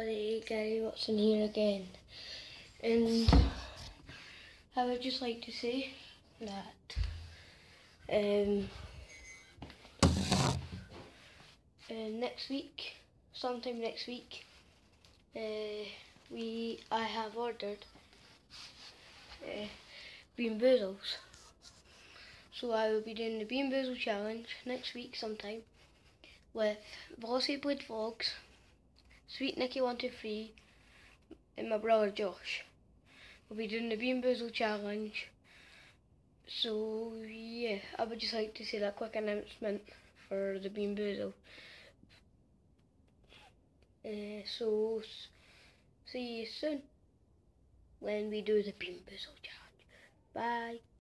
Hey Gary Watson here again, and I would just like to say that um, uh, next week, sometime next week, uh, we I have ordered uh, Bean Boozles. So I will be doing the Bean Boozle challenge next week sometime with Velocity Blade Vlogs. Sweet Nicky One Two Three, and my brother Josh. We'll be doing the Bean Boozle challenge. So yeah, I would just like to say that quick announcement for the Bean Boozle. Uh, so see you soon when we do the Bean Boozle challenge. Bye.